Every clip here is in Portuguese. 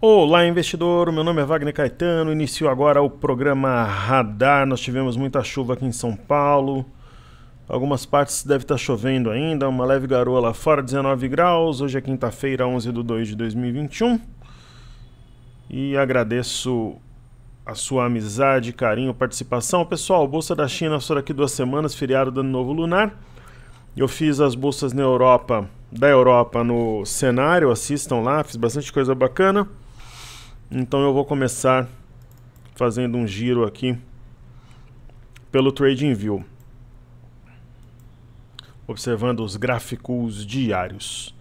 Olá, investidor. Meu nome é Wagner Caetano. Iniciou agora o programa Radar. Nós tivemos muita chuva aqui em São Paulo. Algumas partes deve estar chovendo ainda. Uma leve garoa lá fora, 19 graus. Hoje é quinta-feira, 11 de 2 de 2021. E agradeço a sua amizade, carinho, participação. Pessoal, Bolsa da China só daqui duas semanas, feriado do Ano Novo Lunar. Eu fiz as bolsas na Europa, da Europa no cenário, assistam lá, fiz bastante coisa bacana. Então eu vou começar fazendo um giro aqui pelo TradingView, observando os gráficos diários.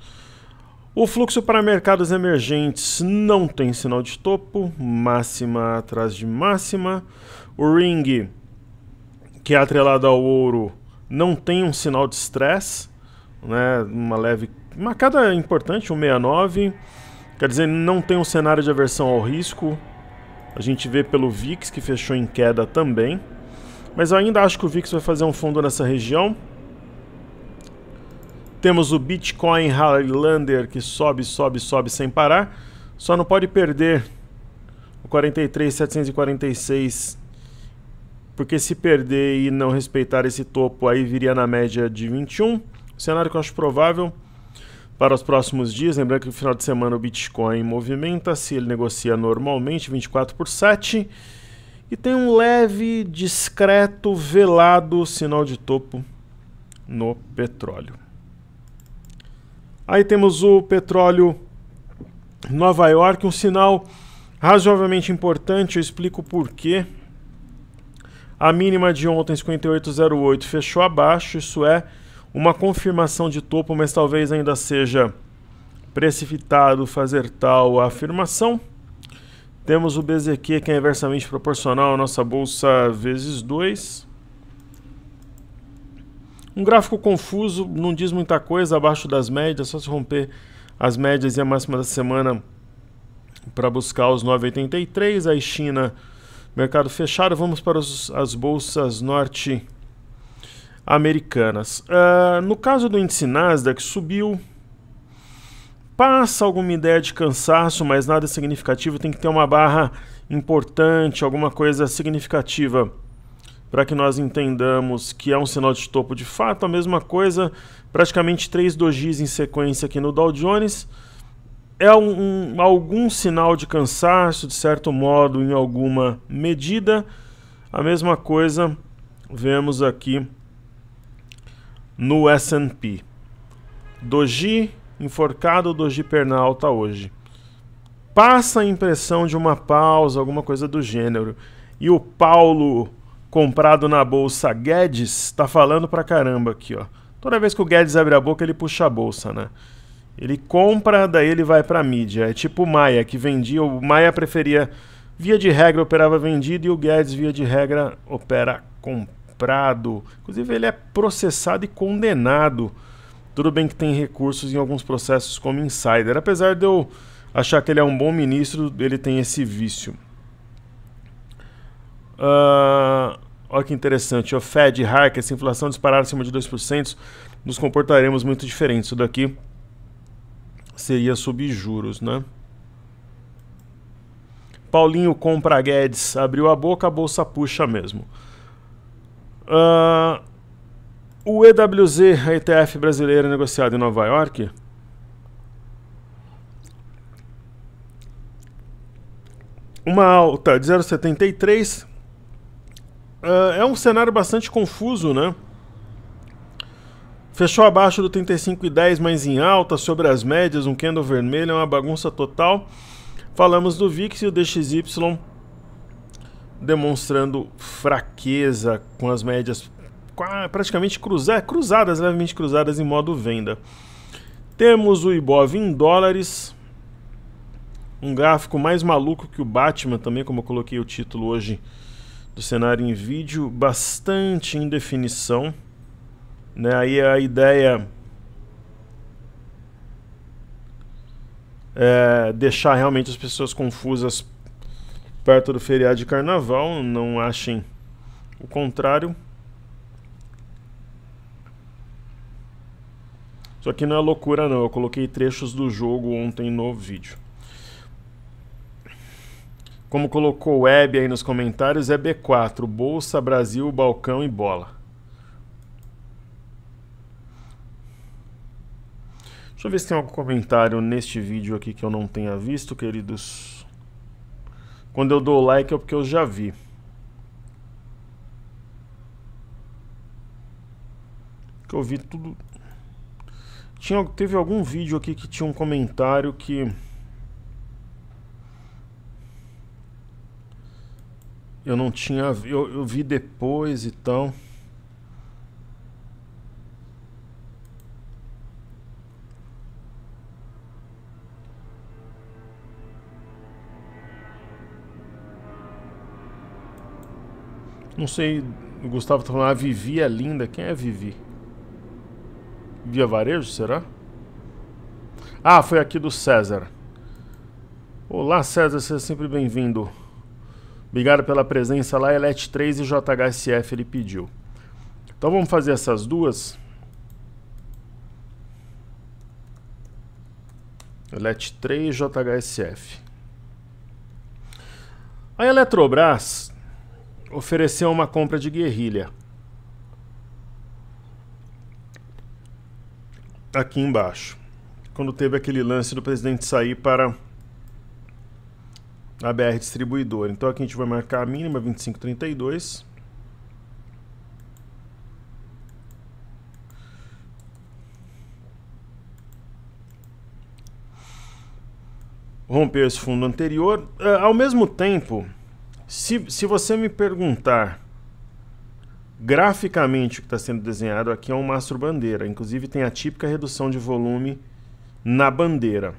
O fluxo para mercados emergentes não tem sinal de topo, máxima atrás de máxima. O ring, que é atrelado ao ouro, não tem um sinal de stress, né? uma leve uma queda importante, um 69 Quer dizer, não tem um cenário de aversão ao risco. A gente vê pelo VIX que fechou em queda também. Mas eu ainda acho que o VIX vai fazer um fundo nessa região. Temos o Bitcoin Highlander que sobe, sobe, sobe sem parar. Só não pode perder o 43,746. Porque se perder e não respeitar esse topo, aí viria na média de 21. cenário que eu acho provável para os próximos dias. Lembrando que no final de semana o Bitcoin movimenta-se, ele negocia normalmente 24 por 7 e tem um leve, discreto, velado sinal de topo no petróleo. Aí temos o petróleo Nova York, um sinal razoavelmente importante, eu explico por quê. A mínima de ontem, 58,08, fechou abaixo, isso é uma confirmação de topo, mas talvez ainda seja precipitado fazer tal afirmação. Temos o BZQ, que é inversamente proporcional à nossa bolsa vezes 2. Um gráfico confuso, não diz muita coisa abaixo das médias, só se romper as médias e a máxima da semana para buscar os 9,83. Aí China, mercado fechado. Vamos para os, as bolsas norte americanas. Uh, no caso do índice Nasdaq, subiu. Passa alguma ideia de cansaço, mas nada significativo. Tem que ter uma barra importante, alguma coisa significativa para que nós entendamos que é um sinal de topo de fato. A mesma coisa, praticamente três dojis em sequência aqui no Dow Jones. É um, um, algum sinal de cansaço, de certo modo, em alguma medida. A mesma coisa vemos aqui no S&P. Doji enforcado, Doji perna alta hoje. Passa a impressão de uma pausa, alguma coisa do gênero. E o Paulo comprado na bolsa Guedes está falando pra caramba aqui, ó. Toda vez que o Guedes abre a boca, ele puxa a bolsa, né? Ele compra, daí ele vai pra mídia. É tipo o Maia, que vendia. O Maia preferia, via de regra, operava vendido e o Guedes, via de regra, opera comprado comprado. Inclusive, ele é processado e condenado. Tudo bem que tem recursos em alguns processos como insider. Apesar de eu achar que ele é um bom ministro, ele tem esse vício. Uh, olha que interessante. O Fed se a inflação disparar acima de 2%, nos comportaremos muito diferente. Isso daqui seria subjuros, né? Paulinho compra Guedes, abriu a boca, a bolsa puxa mesmo. Uh, o EWZ, a ETF brasileira negociada em Nova York, uma alta de 0,73. Uh, ah, é um cenário bastante confuso, né? Fechou abaixo do 35,10, mas em alta, sobre as médias, um candle vermelho, é uma bagunça total. Falamos do VIX e o DXY demonstrando fraqueza com as médias praticamente cruzadas, cruzadas, levemente cruzadas em modo venda. Temos o Ibov em dólares, um gráfico mais maluco que o Batman também, como eu coloquei o título hoje do cenário em vídeo, bastante indefinição. Né? Aí a ideia é deixar realmente as pessoas confusas perto do feriado de carnaval, não achem o contrário. Isso aqui não é loucura não, eu coloquei trechos do jogo ontem no vídeo. Como colocou o Web aí nos comentários, é B4, Bolsa, Brasil, Balcão e Bola. Deixa eu ver se tem algum comentário neste vídeo aqui que eu não tenha visto, queridos. Quando eu dou like é porque eu já vi. Que eu vi tudo. Tinha, teve algum vídeo aqui que tinha um comentário que eu não tinha eu, eu vi depois e tal. Não sei, o Gustavo tá falando, a ah, Vivi é linda. Quem é Vivi? Via Varejo, será? Ah, foi aqui do César. Olá, César, seja sempre bem-vindo. Obrigado pela presença lá. Elet 3 e JHSF ele pediu. Então vamos fazer essas duas. Elet 3 e JHSF. A Eletrobras ofereceu uma compra de guerrilha. Aqui embaixo. Quando teve aquele lance do presidente sair para a BR distribuidora. Então aqui a gente vai marcar a mínima 2532. Romper esse fundo anterior. Uh, ao mesmo tempo, se, se você me perguntar graficamente o que está sendo desenhado aqui é um mastro bandeira. Inclusive tem a típica redução de volume na bandeira.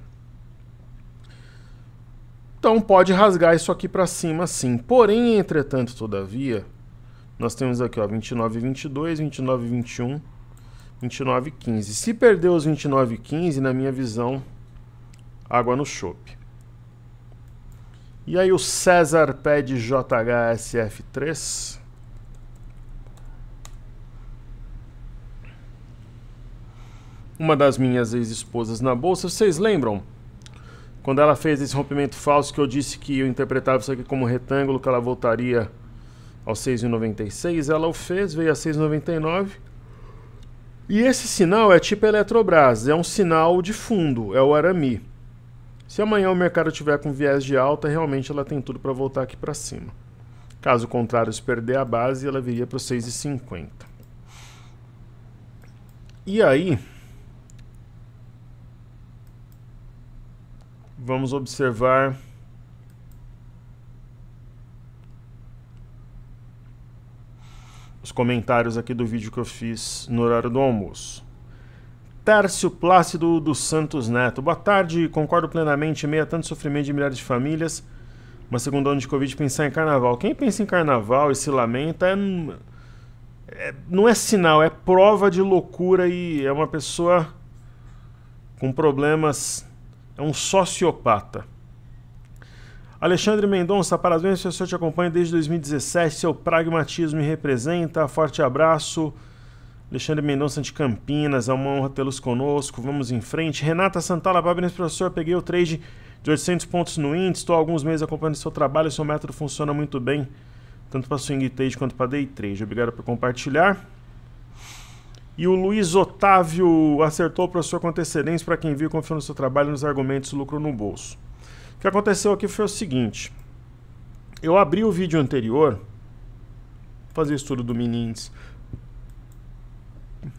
Então pode rasgar isso aqui para cima sim. Porém, entretanto, todavia, nós temos aqui ó, 29 e 22, 29 e 21, 29 e 15. Se perder os 29 e 15, na minha visão, água no chope. E aí o César pede JHSF3. Uma das minhas ex-esposas na bolsa, vocês lembram? Quando ela fez esse rompimento falso, que eu disse que eu interpretava isso aqui como retângulo, que ela voltaria ao 6,96, ela o fez, veio a 6,99. E esse sinal é tipo Eletrobras, é um sinal de fundo, é o Arami. Se amanhã o mercado tiver com viés de alta, realmente ela tem tudo para voltar aqui para cima. Caso contrário, se perder a base, ela viria para os 6,50. E aí, vamos observar os comentários aqui do vídeo que eu fiz no horário do almoço. Tércio Plácido dos Santos Neto. Boa tarde, concordo plenamente. Meia tanto sofrimento de milhares de famílias. Uma segunda onda de Covid pensar em carnaval. Quem pensa em carnaval e se lamenta é, é, não é sinal, é prova de loucura e é uma pessoa com problemas é um sociopata. Alexandre Mendonça, parabéns, professor, te acompanho desde 2017, seu pragmatismo me representa, forte abraço. Alexandre Mendonça de Campinas, é uma honra tê-los conosco, vamos em frente. Renata Santala, parabéns, professor, peguei o trade de 800 pontos no índice, estou há alguns meses acompanhando seu trabalho, seu método funciona muito bem, tanto para swing trade quanto para day trade. Obrigado por compartilhar. E o Luiz Otávio acertou o professor com antecedência para quem viu confiando no seu trabalho nos argumentos lucro no bolso. O que aconteceu aqui foi o seguinte. Eu abri o vídeo anterior, fazer estudo do Minins,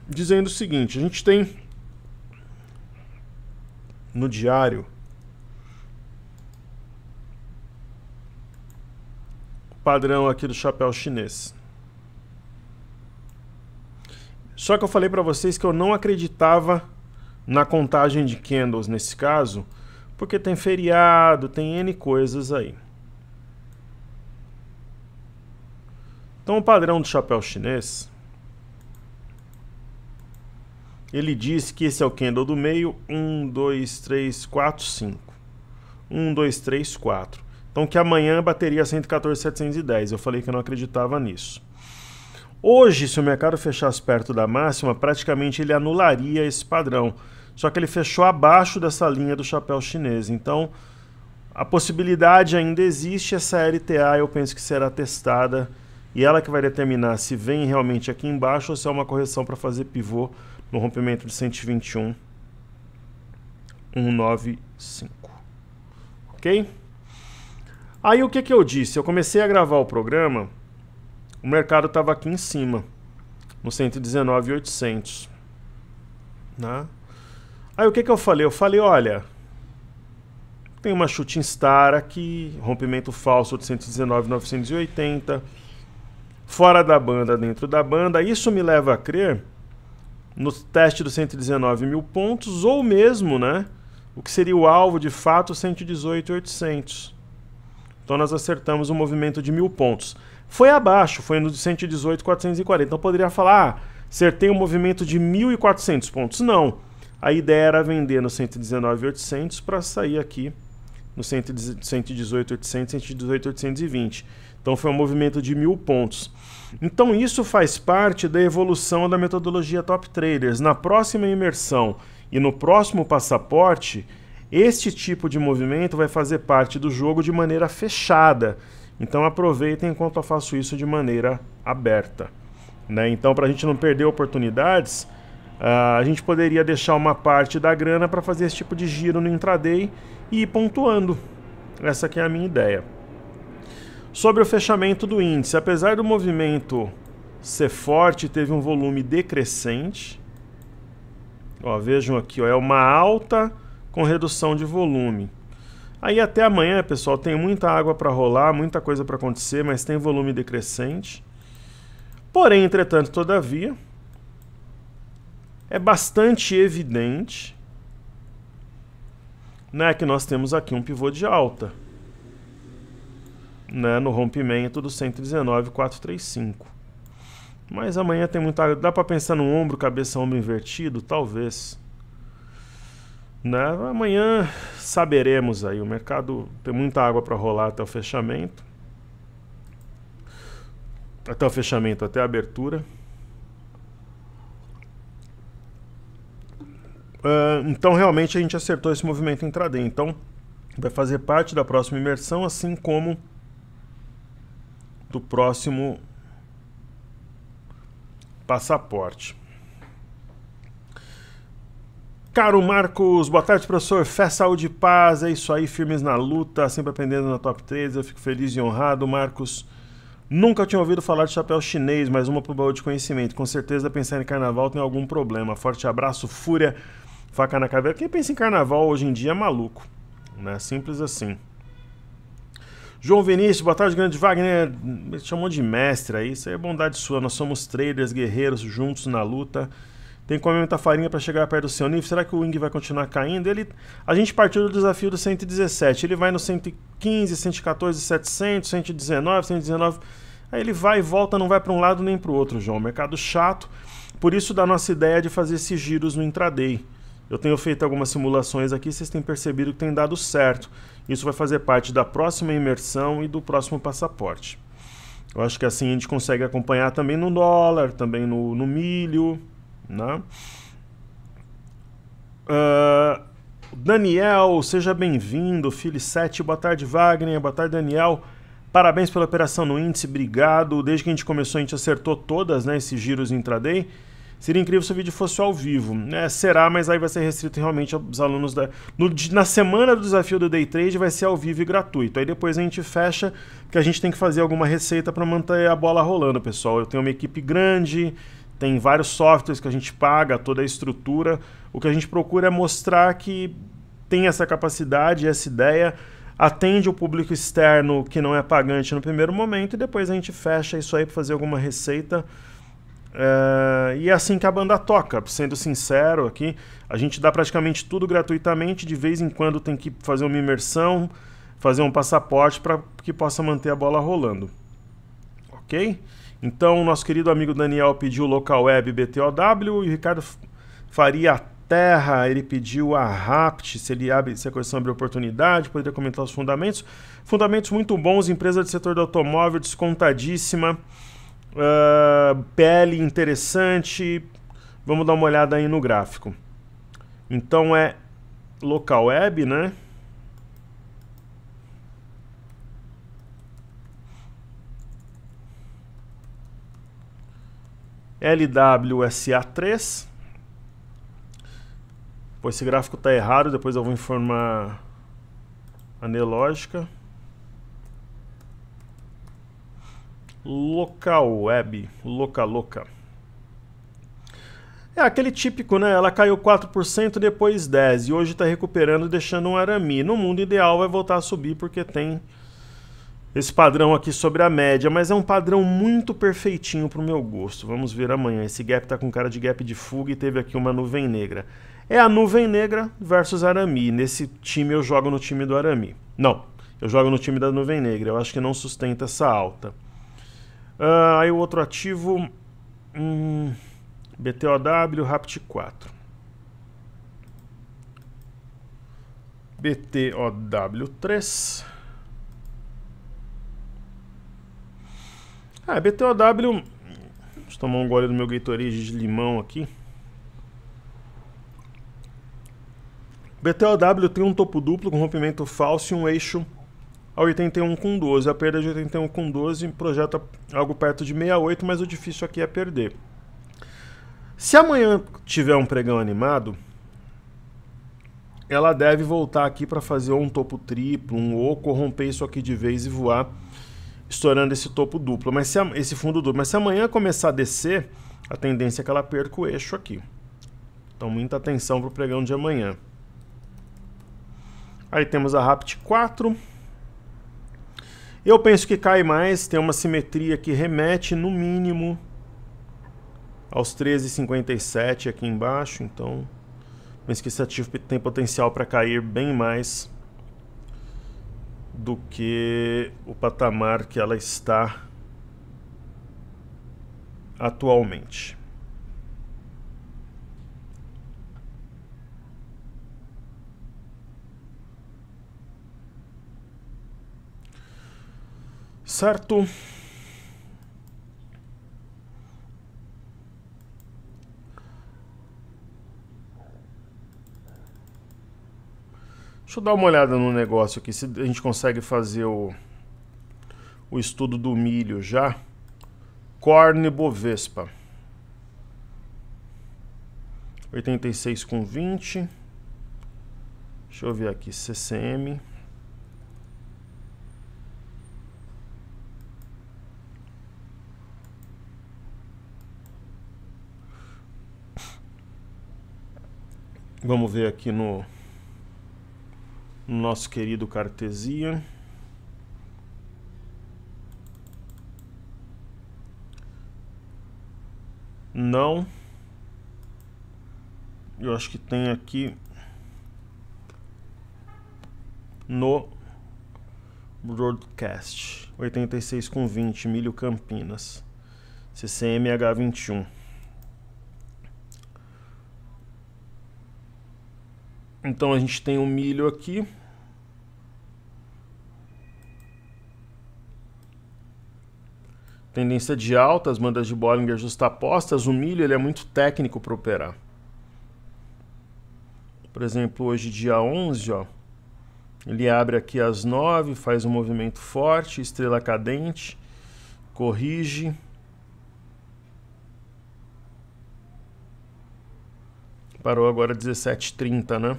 dizendo o seguinte, a gente tem no diário o padrão aqui do chapéu chinês. Só que eu falei para vocês que eu não acreditava na contagem de candles nesse caso, porque tem feriado, tem N coisas aí. Então o padrão do chapéu chinês, ele diz que esse é o candle do meio, 1, 2, 3, 4, 5. 1, 2, 3, 4. Então que amanhã bateria 114,710. Eu falei que eu não acreditava nisso. Hoje, se o mercado fechasse perto da máxima, praticamente ele anularia esse padrão. Só que ele fechou abaixo dessa linha do chapéu chinês. Então, a possibilidade ainda existe, essa LTA eu penso que será testada e ela que vai determinar se vem realmente aqui embaixo ou se é uma correção para fazer pivô no rompimento de 121 195. Ok? Aí o que, que eu disse? Eu comecei a gravar o programa, o mercado estava aqui em cima, no 119,800. Né? Aí o que, que eu falei? Eu falei, olha, tem uma shooting star aqui, rompimento falso de 119,980, fora da banda, dentro da banda. Isso me leva a crer no teste dos 119 mil pontos, ou mesmo, né? O que seria o alvo de fato, 118,800. Então nós acertamos um movimento de mil pontos. Foi abaixo, foi no 118,440. Então poderia falar, ah, acertei um movimento de 1.400 pontos. Não. A ideia era vender no 119,800 para sair aqui no 118,800, 118,820. Então foi um movimento de mil pontos. Então isso faz parte da evolução da metodologia Top Traders. Na próxima imersão e no próximo passaporte, este tipo de movimento vai fazer parte do jogo de maneira fechada. Então aproveitem enquanto eu faço isso de maneira aberta. Né? Então, para a gente não perder oportunidades, uh, a gente poderia deixar uma parte da grana para fazer esse tipo de giro no intraday e ir pontuando. Essa é a minha ideia. Sobre o fechamento do índice, apesar do movimento ser forte, teve um volume decrescente. Ó, vejam aqui, ó, é uma alta com redução de volume. Aí até amanhã, pessoal, tem muita água para rolar, muita coisa para acontecer, mas tem volume decrescente. Porém, entretanto, todavia, é bastante evidente né, que nós temos aqui um pivô de alta né, no rompimento do 119,435. Mas amanhã tem muita. Dá para pensar no ombro, cabeça, ombro invertido? Talvez. Né? Amanhã saberemos aí. O mercado tem muita água para rolar até o fechamento. Até o fechamento, até a abertura. Uh, então, realmente, a gente acertou esse movimento intraday. Então, vai fazer parte da próxima imersão, assim como do próximo passaporte. Caro Marcos, boa tarde, professor. Fé, saúde paz. É isso aí, firmes na luta, sempre aprendendo na top 3. Eu fico feliz e honrado, Marcos. Nunca tinha ouvido falar de chapéu chinês, mas uma pro baú de conhecimento. Com certeza pensar em carnaval tem algum problema. Forte abraço, Fúria faca na caveira. Quem pensa em carnaval hoje em dia é maluco, né? Simples assim. João Vinícius, boa tarde, grande Wagner. Me chamou de mestre aí, isso aí é bondade sua. Nós somos traders, guerreiros, juntos na luta. Tem que comer muita farinha para chegar perto do seu nível. Será que o Wing vai continuar caindo? Ele, a gente partiu do desafio do 117. Ele vai no 115, 114, 700, 119, 119. Aí ele vai e volta, não vai para um lado nem para o outro, João. Mercado chato. Por isso da nossa ideia de fazer esses giros no intraday. Eu tenho feito algumas simulações aqui, vocês têm percebido que tem dado certo. Isso vai fazer parte da próxima imersão e do próximo passaporte. Eu acho que assim a gente consegue acompanhar também no dólar, também no, no milho. Né? Uh, Daniel, seja bem-vindo. Filho 7, boa tarde, Wagner. Boa tarde, Daniel. Parabéns pela operação no índice, obrigado. Desde que a gente começou, a gente acertou todas, né, esses giros intraday. Seria incrível se o vídeo fosse ao vivo. É, será, mas aí vai ser restrito realmente aos alunos da. No, na semana do desafio do Day Trade vai ser ao vivo e gratuito. Aí depois a gente fecha, que a gente tem que fazer alguma receita para manter a bola rolando, pessoal. Eu tenho uma equipe grande, tem vários softwares que a gente paga, toda a estrutura. O que a gente procura é mostrar que tem essa capacidade, essa ideia, atende o público externo que não é pagante no primeiro momento e depois a gente fecha isso aí para fazer alguma receita Uh, e é assim que a banda toca, sendo sincero aqui, a gente dá praticamente tudo gratuitamente, de vez em quando tem que fazer uma imersão, fazer um passaporte para que possa manter a bola rolando. Ok? Então, nosso querido amigo Daniel pediu local web BTOW e o Ricardo Faria a Terra, ele pediu a RAPT, se ele abre, se a questão abre oportunidade, poderia comentar os fundamentos. Fundamentos muito bons, empresa do setor do automóvel, descontadíssima. Uh, pele interessante. Vamos dar uma olhada aí no gráfico. Então é local web, né? LWSA3. Pô, esse gráfico está errado, depois eu vou informar a Nelógica. Local Web, Loca Loca. É aquele típico, né? Ela caiu 4%, depois 10%, e hoje está recuperando deixando um arame. No mundo ideal vai voltar a subir porque tem esse padrão aqui sobre a média, mas é um padrão muito perfeitinho para o meu gosto. Vamos ver amanhã. Esse gap está com cara de gap de fuga e teve aqui uma nuvem negra. É a nuvem negra versus Arami. Nesse time eu jogo no time do Arami. Não, eu jogo no time da nuvem negra. Eu acho que não sustenta essa alta. Uh, aí o outro ativo... Hum, BTOW Rapt 4. BTOW 3. Ah, BTOW... Deixa eu tomar um gole do meu Gatorade de limão aqui. BTOW tem um topo duplo com rompimento falso e um eixo a 81 com 12. A perda de 81 com 12 projeta algo perto de 68, mas o difícil aqui é perder. Se amanhã tiver um pregão animado, ela deve voltar aqui para fazer um topo triplo, um oco, romper isso aqui de vez e voar, estourando esse topo duplo, mas se, esse fundo duplo. Mas se amanhã começar a descer, a tendência é que ela perca o eixo aqui. Então muita atenção para o pregão de amanhã. Aí temos a Rapt 4. Eu penso que cai mais, tem uma simetria que remete no mínimo aos 13,57 aqui embaixo, então penso que esse ativo tem potencial para cair bem mais do que o patamar que ela está atualmente. Certo? Deixa eu dar uma olhada no negócio aqui, se a gente consegue fazer o, o estudo do milho já. Corne Bovespa. 86 com 20. Deixa eu ver aqui, CCM. Vamos ver aqui no, no nosso querido Cartesia. Não. Eu acho que tem aqui no Broadcast. 86 com 20, Milho Campinas. CCMH21. Então a gente tem o milho aqui. Tendência de alta, as bandas de Bollinger justapostas. O milho ele é muito técnico para operar. Por exemplo, hoje dia 11, ó, ele abre aqui às 9, faz um movimento forte, estrela cadente, corrige. Parou agora 17h30, né?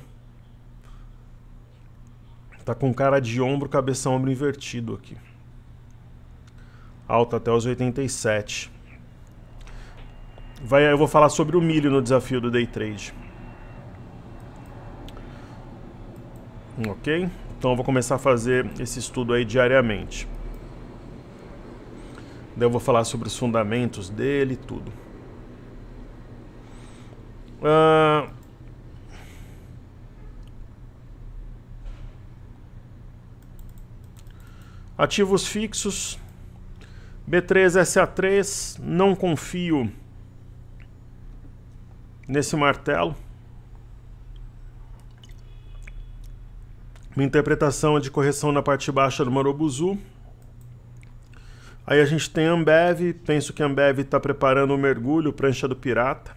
Tá com cara de ombro, cabeça ombro invertido aqui. Alta até os 87. Vai, eu vou falar sobre o milho no desafio do day trade. Ok? Então eu vou começar a fazer esse estudo aí diariamente. Daí eu vou falar sobre os fundamentos dele e tudo. Uh, Ativos fixos. B3SA3, não confio nesse martelo. Minha interpretação é de correção na parte baixa do Marobuzu. Aí a gente tem Ambev, penso que Ambev está preparando o mergulho, prancha do pirata.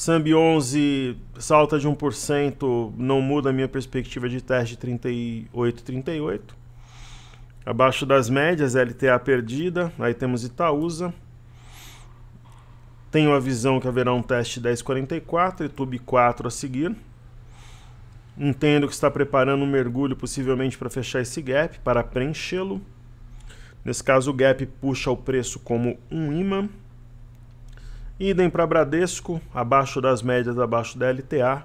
Sambi 11 salta de 1%, não muda a minha perspectiva de teste de 38, 38. Abaixo das médias, LTA perdida. Aí temos Itaúsa. Tenho a visão que haverá um teste 1044 e tube 4 a seguir. Entendo que está preparando um mergulho possivelmente para fechar esse gap, para preenchê-lo. Nesse caso, o gap puxa o preço como um imã. Idem para Bradesco, abaixo das médias, abaixo da LTA.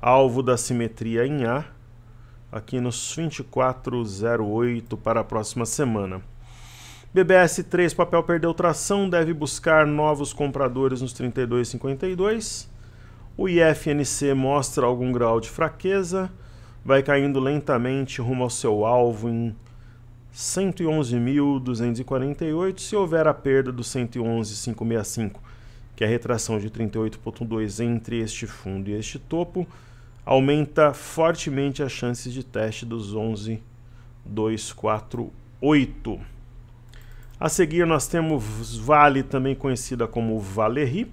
Alvo da simetria em A, aqui nos 24,08 para a próxima semana. BBS3, papel perdeu tração, deve buscar novos compradores nos 32,52. O IFNC mostra algum grau de fraqueza, vai caindo lentamente rumo ao seu alvo em 111.248. Se houver a perda do 111.565, que é a retração de 38,2 entre este fundo e este topo, aumenta fortemente as chances de teste dos 11.248. A seguir nós temos Vale, também conhecida como Valeri.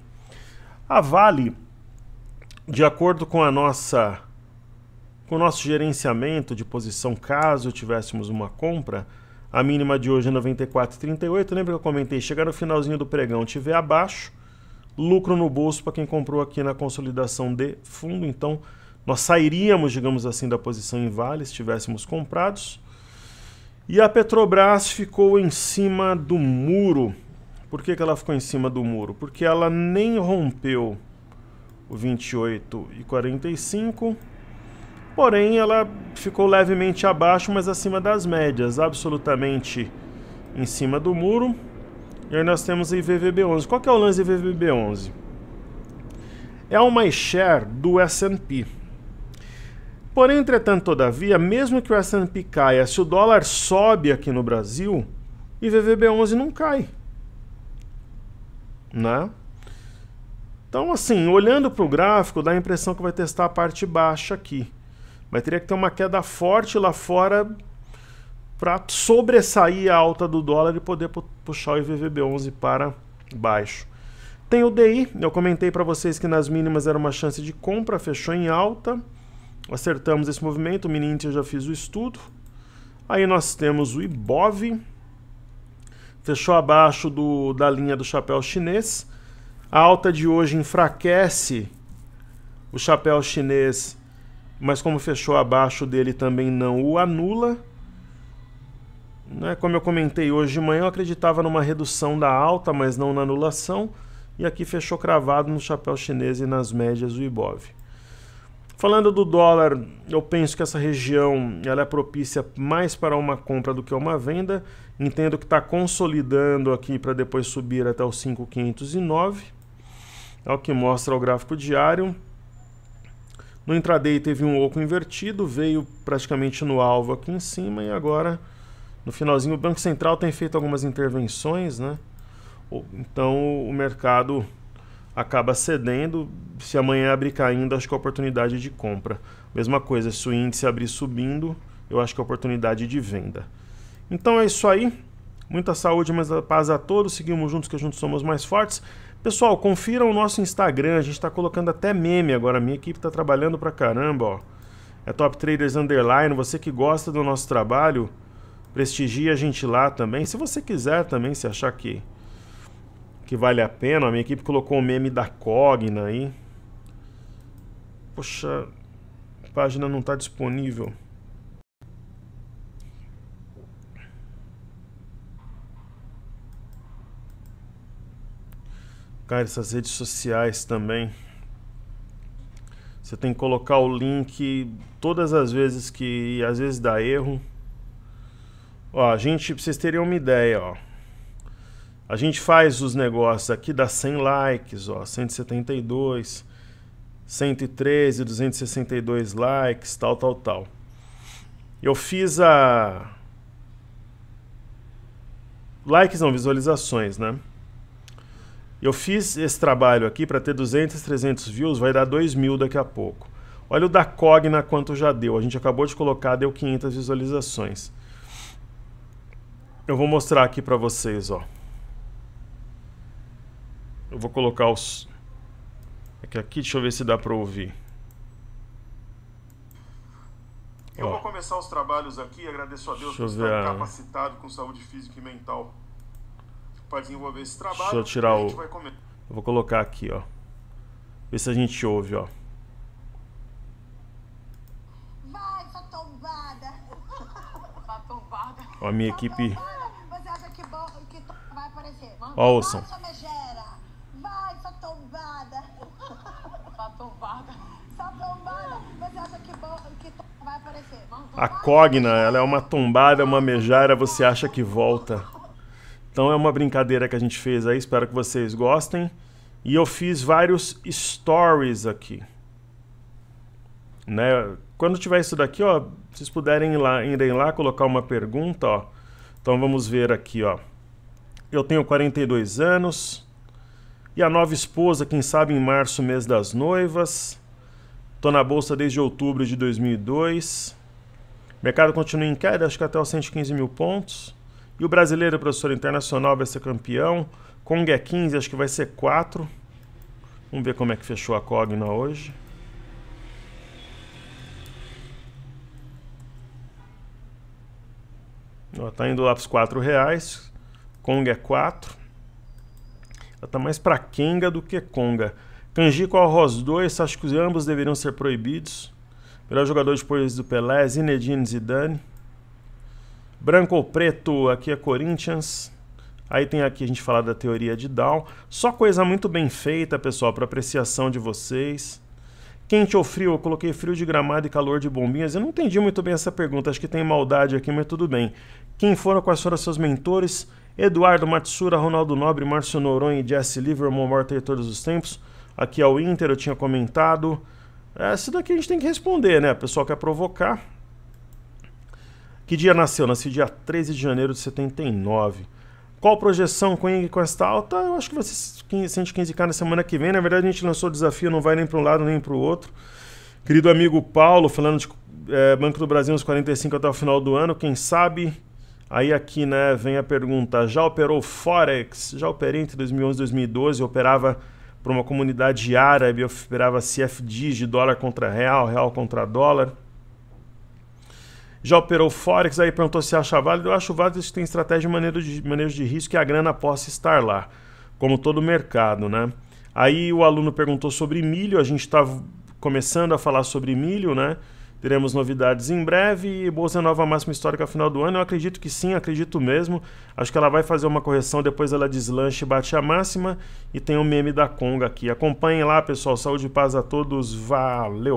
A Vale, de acordo com a nossa com o nosso gerenciamento de posição, caso tivéssemos uma compra, a mínima de hoje é 94,38. Lembra que eu comentei? Chegar no finalzinho do pregão, tiver abaixo, lucro no bolso para quem comprou aqui na consolidação de fundo. Então, nós sairíamos, digamos assim, da posição em Vale se tivéssemos comprados. E a Petrobras ficou em cima do muro. Por que, que ela ficou em cima do muro? Porque ela nem rompeu o 28 e 45, porém ela ficou levemente abaixo, mas acima das médias, absolutamente em cima do muro. E aí nós temos a IVVB11. Qual que é o lance IVVB11? É uma share do S&P. Porém, entretanto, todavia, mesmo que o S&P caia, se o dólar sobe aqui no Brasil, IVVB11 não cai. Né? Então, assim, olhando para o gráfico, dá a impressão que vai testar a parte baixa aqui. Mas teria que ter uma queda forte lá fora para sobressair a alta do dólar e poder puxar o IVVB11 para baixo. Tem o DI, eu comentei para vocês que nas mínimas era uma chance de compra, fechou em alta acertamos esse movimento, o mini índice eu já fiz o estudo. Aí nós temos o IBOV, fechou abaixo do, da linha do chapéu chinês. A alta de hoje enfraquece o chapéu chinês, mas como fechou abaixo dele também não o anula. Né? Como eu comentei hoje de manhã, eu acreditava numa redução da alta, mas não na anulação. E aqui fechou cravado no chapéu chinês e nas médias o IBOV. Falando do dólar, eu penso que essa região ela é propícia mais para uma compra do que uma venda. Entendo que está consolidando aqui para depois subir até os 5,509. É o que mostra o gráfico diário. No intraday teve um oco invertido, veio praticamente no alvo aqui em cima e agora no finalzinho o Banco Central tem feito algumas intervenções, né? Então o mercado acaba cedendo. Se amanhã abrir caindo, acho que é oportunidade de compra. Mesma coisa, se o índice abrir subindo, eu acho que é oportunidade de venda. Então é isso aí. Muita saúde, mas paz a todos. Seguimos juntos que juntos somos mais fortes. Pessoal, confiram o nosso Instagram. A gente está colocando até meme agora. Minha equipe está trabalhando pra caramba. Ó. É Top Traders Underline. Você que gosta do nosso trabalho, prestigia a gente lá também. Se você quiser também, se achar que que vale a pena. A minha equipe colocou o meme da Cogna aí. Poxa, a página não está disponível. Cara, essas redes sociais também. Você tem que colocar o link todas as vezes que às vezes dá erro. Ó, a gente, pra vocês terem uma ideia, ó. A gente faz os negócios aqui, dá 100 likes, ó, 172, 113, 262 likes, tal, tal, tal. Eu fiz a... Likes não, visualizações, né? Eu fiz esse trabalho aqui para ter 200, 300 views, vai dar 2 mil daqui a pouco. Olha o da Cogna quanto já deu. A gente acabou de colocar, deu 500 visualizações. Eu vou mostrar aqui para vocês, ó. Eu vou colocar os... É que aqui, deixa eu ver se dá para ouvir. Eu vou começar os trabalhos aqui, agradeço a Deus por estar capacitado com saúde física e mental para desenvolver esse trabalho. Deixa eu tirar o... Eu vou colocar aqui, ó. Ver se a gente ouve, ó. Vai, sua tombada. Tombada. Ó, a minha equipe... Você acha que, que vai aparecer? Ó, ouçam. Vai, sua tombada. Sua tombada. Sua tombada. Você acha que, que vai aparecer? A cogna, ela é uma tombada, uma mejara, você acha que volta. Então é uma brincadeira que a gente fez aí, espero que vocês gostem. E eu fiz vários stories aqui. Né? Quando tiver isso daqui, ó, vocês puderem ir lá, irem lá colocar uma pergunta, ó. Então vamos ver aqui, ó. Eu tenho 42 anos. E a nova esposa, quem sabe em março, mês das noivas. Tô na bolsa desde outubro de 2002. Mercado continua em queda, acho que até os 115 mil pontos. E o brasileiro, professor internacional, vai ser campeão. Kong é 15, acho que vai ser 4. Vamos ver como é que fechou a Cogna hoje. Ela tá indo lá para os 4 reais. Kong é 4. Ela tá mais para Kenga do que Conga. Kanji com arroz 2, acho que ambos deveriam ser proibidos. Melhor jogador depois do Pelé, Zinedine Zidane. Branco ou preto, aqui é Corinthians. Aí tem aqui a gente falar da teoria de Down. Só coisa muito bem feita, pessoal, para apreciação de vocês. Quente ou frio? Eu coloquei frio de gramado e calor de bombinhas. Eu não entendi muito bem essa pergunta. Acho que tem maldade aqui, mas tudo bem. Quem foram, quais foram seus mentores? Eduardo Matsura, Ronaldo Nobre, Márcio Noronha e Jesse Livermore, maior de todos os tempos. Aqui é o Inter, eu tinha comentado. Essa daqui a gente tem que responder, né? O pessoal quer provocar. Que dia nasceu? Nasci dia 13 de janeiro de 79. Qual projeção com com esta alta? Eu acho que vai ser 115k na semana que vem. Na verdade, a gente lançou o desafio, não vai nem para um lado nem para o outro. Querido amigo Paulo, falando de é, Banco do Brasil uns 45 até o final do ano, quem sabe? Aí aqui, né, vem a pergunta, já operou Forex? Já operei entre 2011 e 2012, eu operava para uma comunidade árabe, eu operava CFDs de dólar contra real, real contra dólar. Já operou Forex, aí perguntou se acha válido. Eu acho válido se tem estratégia de manejo de, manejo de risco que a grana possa estar lá, como todo mercado, né? Aí o aluno perguntou sobre milho, a gente está começando a falar sobre milho, né? Teremos novidades em breve e Bolsa Nova máxima histórica final do ano. Eu acredito que sim, acredito mesmo. Acho que ela vai fazer uma correção, depois ela deslanche e bate a máxima. E tem o um meme da Conga aqui. Acompanhem lá, pessoal. Saúde e paz a todos. Valeu!